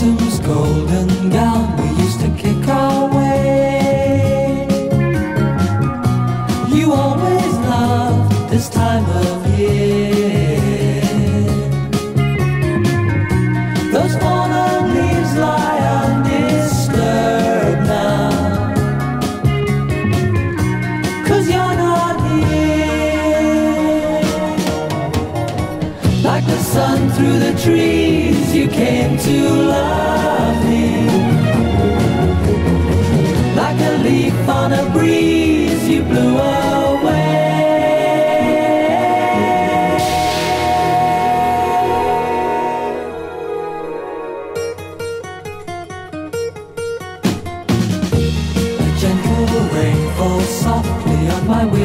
autumn's golden gown we used to kick our way. You always loved this time of year. Through the trees, you came to love me. Like a leaf on a breeze, you blew away. A gentle rain falls softly on my weary